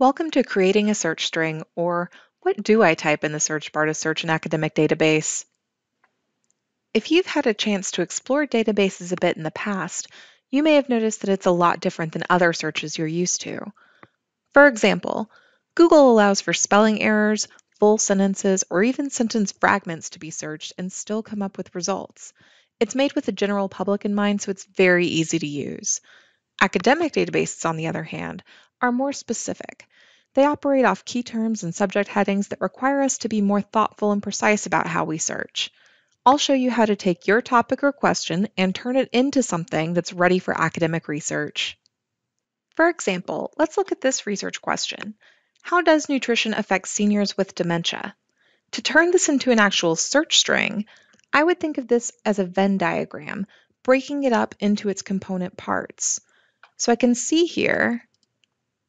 Welcome to Creating a Search String, or What Do I Type in the Search Bar to Search an Academic Database? If you've had a chance to explore databases a bit in the past, you may have noticed that it's a lot different than other searches you're used to. For example, Google allows for spelling errors, full sentences, or even sentence fragments to be searched and still come up with results. It's made with the general public in mind, so it's very easy to use. Academic databases, on the other hand, are more specific. They operate off key terms and subject headings that require us to be more thoughtful and precise about how we search. I'll show you how to take your topic or question and turn it into something that's ready for academic research. For example, let's look at this research question. How does nutrition affect seniors with dementia? To turn this into an actual search string, I would think of this as a Venn diagram, breaking it up into its component parts. So I can see here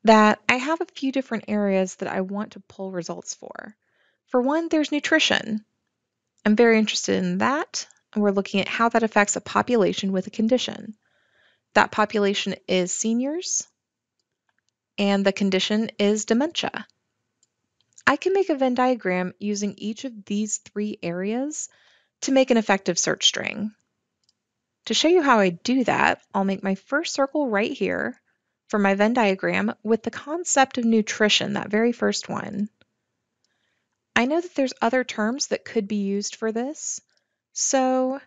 that I have a few different areas that I want to pull results for. For one, there's nutrition. I'm very interested in that, and we're looking at how that affects a population with a condition. That population is seniors, and the condition is dementia. I can make a Venn diagram using each of these three areas to make an effective search string. To show you how I do that, I'll make my first circle right here for my Venn diagram with the concept of nutrition, that very first one. I know that there's other terms that could be used for this, so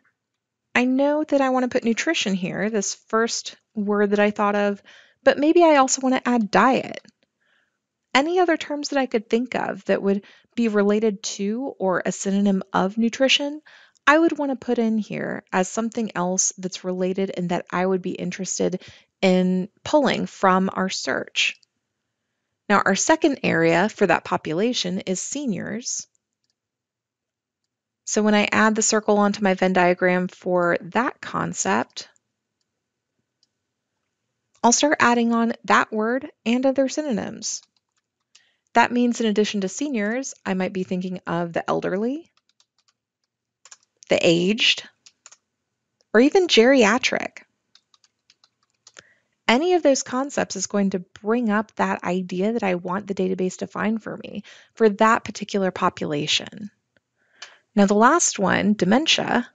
I know that I want to put nutrition here, this first word that I thought of, but maybe I also want to add diet. Any other terms that I could think of that would be related to or a synonym of nutrition, I would want to put in here as something else that's related and that I would be interested in pulling from our search. Now, our second area for that population is seniors. So when I add the circle onto my Venn diagram for that concept, I'll start adding on that word and other synonyms. That means in addition to seniors, I might be thinking of the elderly, the aged, or even geriatric. Any of those concepts is going to bring up that idea that I want the database to find for me for that particular population. Now, the last one, dementia,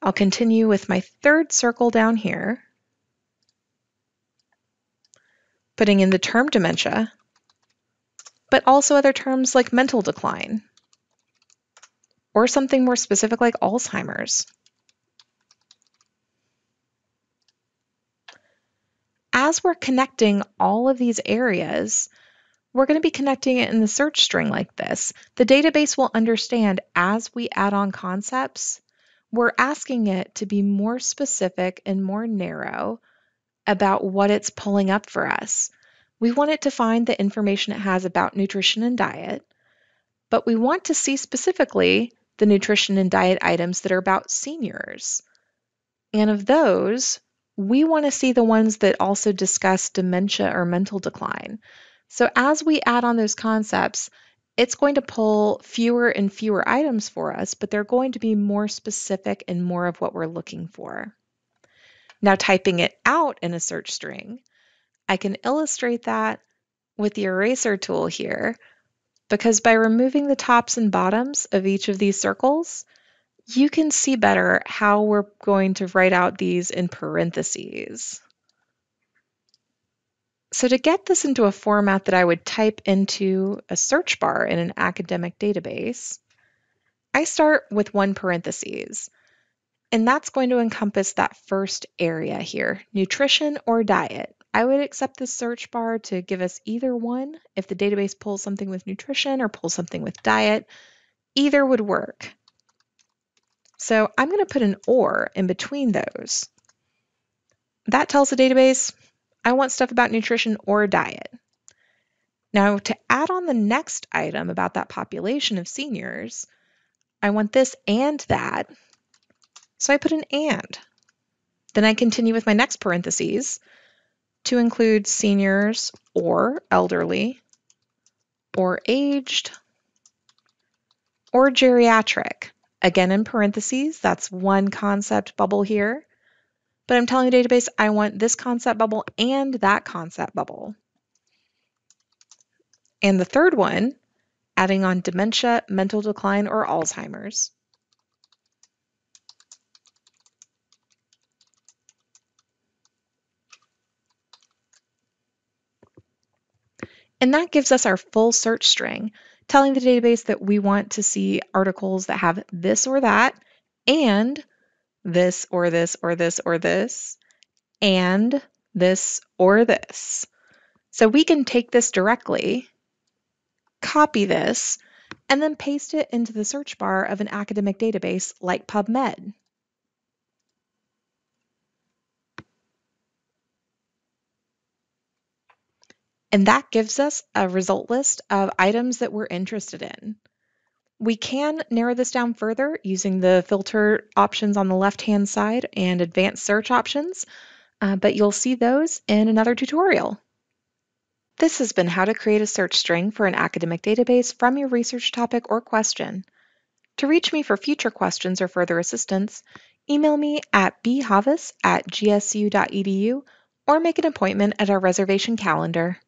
I'll continue with my third circle down here, putting in the term dementia, but also other terms like mental decline or something more specific like Alzheimer's. as we're connecting all of these areas, we're going to be connecting it in the search string like this. The database will understand as we add on concepts, we're asking it to be more specific and more narrow about what it's pulling up for us. We want it to find the information it has about nutrition and diet, but we want to see specifically the nutrition and diet items that are about seniors. And of those, we want to see the ones that also discuss dementia or mental decline. So as we add on those concepts, it's going to pull fewer and fewer items for us, but they're going to be more specific and more of what we're looking for. Now, typing it out in a search string, I can illustrate that with the eraser tool here, because by removing the tops and bottoms of each of these circles, you can see better how we're going to write out these in parentheses. So to get this into a format that I would type into a search bar in an academic database, I start with one parentheses, and that's going to encompass that first area here, nutrition or diet. I would accept the search bar to give us either one. If the database pulls something with nutrition or pulls something with diet, either would work. So I'm going to put an or in between those. That tells the database, I want stuff about nutrition or diet. Now, to add on the next item about that population of seniors, I want this and that. So I put an and. Then I continue with my next parentheses to include seniors or elderly or aged or geriatric. Again, in parentheses, that's one concept bubble here. But I'm telling the database I want this concept bubble and that concept bubble. And the third one, adding on dementia, mental decline, or Alzheimer's. And that gives us our full search string, telling the database that we want to see articles that have this or that, and this or this or this or this, and this or this. So we can take this directly, copy this, and then paste it into the search bar of an academic database like PubMed. And that gives us a result list of items that we're interested in. We can narrow this down further using the filter options on the left-hand side and advanced search options, uh, but you'll see those in another tutorial. This has been how to create a search string for an academic database from your research topic or question. To reach me for future questions or further assistance, email me at bhavis at gsu.edu or make an appointment at our reservation calendar.